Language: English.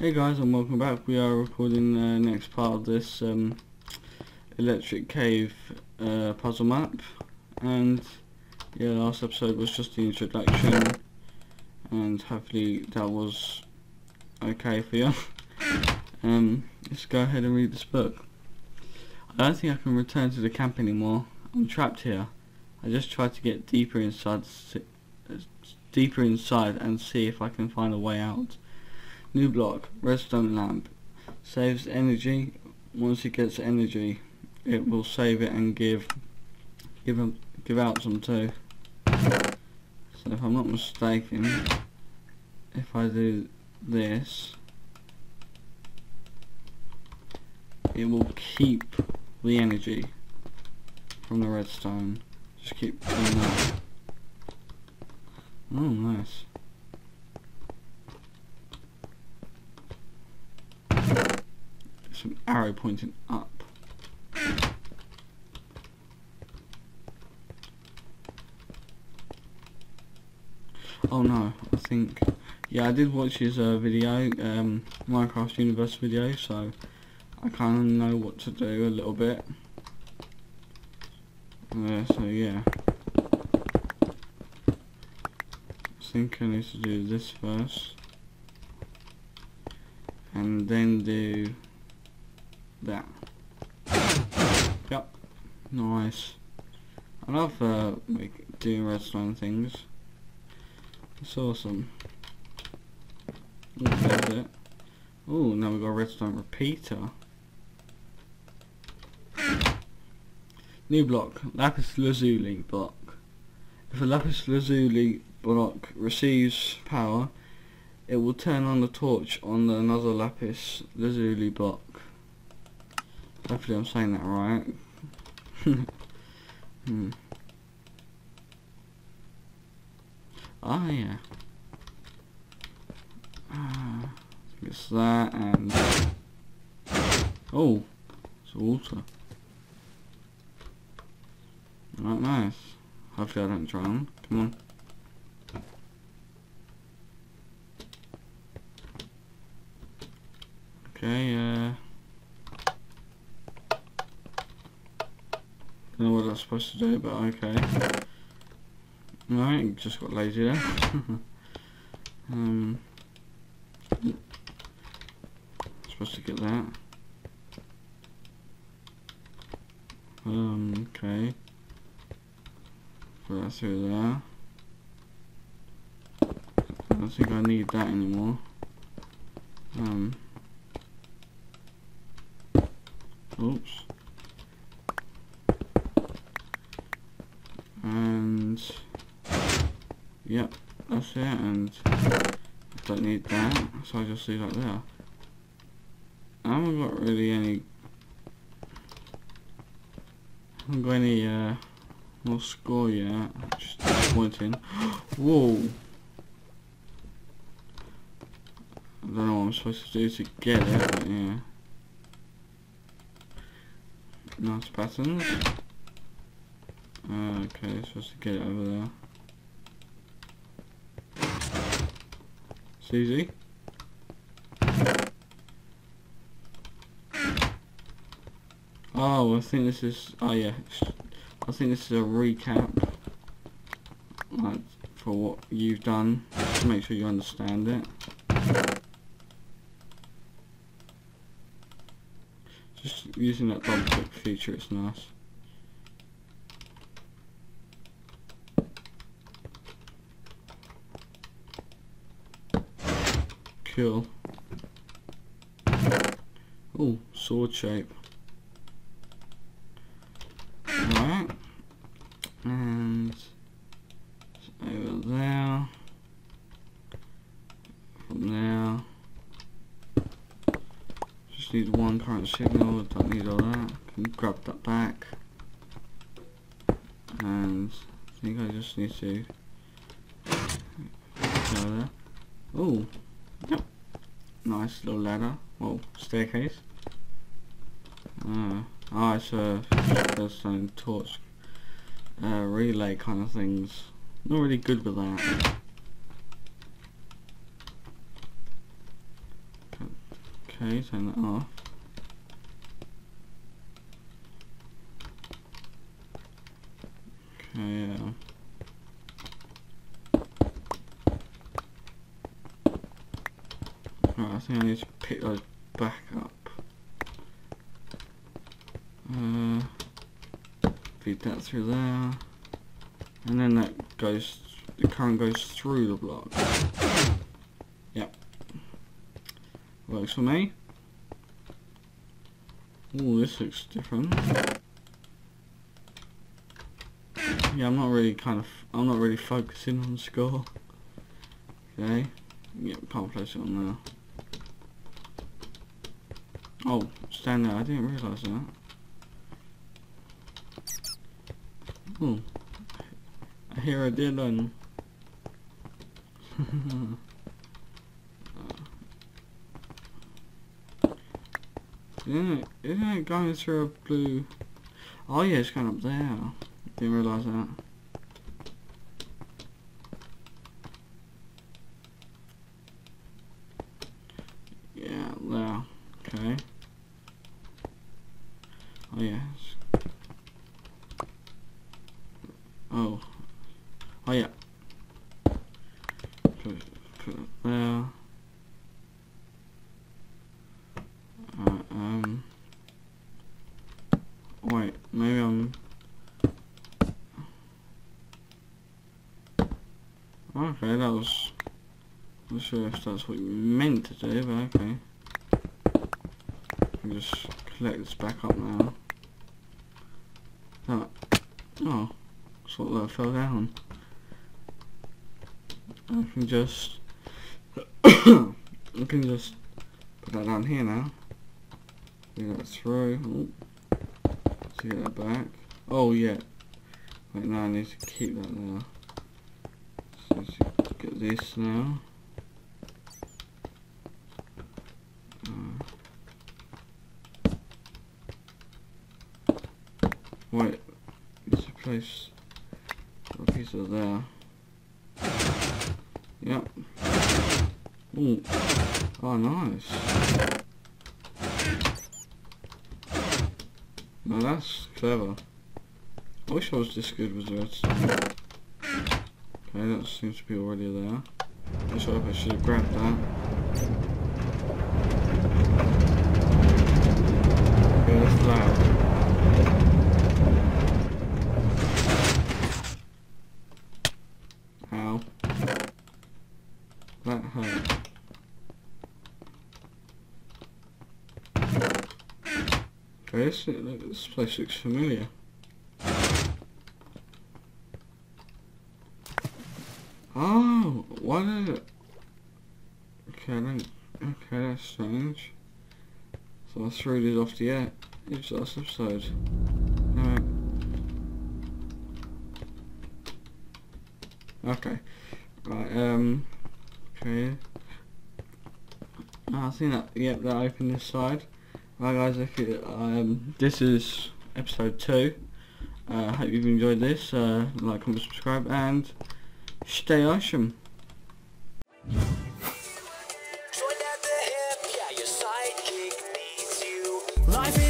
Hey guys and welcome back. We are recording the next part of this um, Electric Cave uh, puzzle map and yeah last episode was just the introduction and hopefully that was okay for you. um, let's go ahead and read this book. I don't think I can return to the camp anymore. I'm trapped here. I just tried to get deeper inside, uh, deeper inside and see if I can find a way out. New block, redstone lamp. Saves energy. Once it gets energy, it will save it and give give give out some too. So if I'm not mistaken, if I do this, it will keep the energy from the redstone. Just keep doing that. Oh, nice. Some arrow pointing up. Oh no, I think, yeah I did watch his uh, video, um, Minecraft Universe video, so I kind of know what to do a little bit. So yeah. I think I need to do this first. And then do that. Yep. Nice. I love uh, make, doing redstone things. It's awesome. Ooh, now we've got a redstone repeater. New block, lapis lazuli block. If a lapis lazuli block receives power, it will turn on the torch on another lapis lazuli block. Hopefully I'm saying that right. hmm. Ah yeah. Ah, it's that and oh, it's water. Right, nice. Hopefully I don't drown. Come on. Okay, uh... Don't know what that's supposed to do, but okay. Right, just got lazy there. um... Supposed to get that. Um, okay. Put that through there. I don't think I need that anymore. Um. Oops. And yep, that's it. And I don't need that, so I just leave that there. I haven't got really any. I haven't got any uh, more score yet. Just disappointing. Whoa. I don't know what I'm supposed to do to get it, but yeah. Nice patterns. Uh, okay, supposed to get it over there. It's easy. Oh, I think this is. Oh yeah, I think this is a recap, like for what you've done, to make sure you understand it. Just using that click feature, it's nice. Cool. Oh, sword shape. Alright. And over there. From there. Just need one current signal, don't need all that. Can grab that back. And I think I just need to go there. Oh, yep nice little ladder, well, staircase. Uh, oh, it's uh, a some torch uh, relay kind of things. Not really good with that. Okay, turn that off. Okay, yeah. I think I need to pick those back up. Uh, feed that through there. And then that goes, the current goes through the block. Yep. Works for me. Oh, this looks different. Yeah, I'm not really kind of, I'm not really focusing on the score. Okay. Yep, can't place it on there. Oh, stand there, I didn't realise that. Oh, I hear a Dylan. Isn't it, isn't it going through a blue... Oh yeah, it's going up there. Didn't realise that. Yeah, there. Okay. Oh yes. Oh. Oh yeah. Put, put it there. Uh, um. Wait, maybe I'm. Okay, that was. Not sure if that's what you meant to do, but okay. I'll just collect this back up now. Oh, sort that fell down. I can just. I can just put that down here now. Bring that through. Oh. To get that back. Oh yeah. Wait, now I need to keep that there. So get this now. Uh, wait, need to place of there. Yep. Ooh. Oh, nice. Now that's clever. I wish I was this good with redstone. Okay, that seems to be already there. I have, I should have grabbed that. Okay, that's loud. Ow. That hurt. Okay, this, this place looks familiar. Oh, what is it? Okay, don't, okay, that's strange. So I threw this off the edge of last episode. Okay. Right, um, okay. Ah, I think that, yep, that opened this side. Right guys, if you, um, this is episode 2. I uh, hope you've enjoyed this. Uh, like, comment, subscribe, and stay awesome. Life.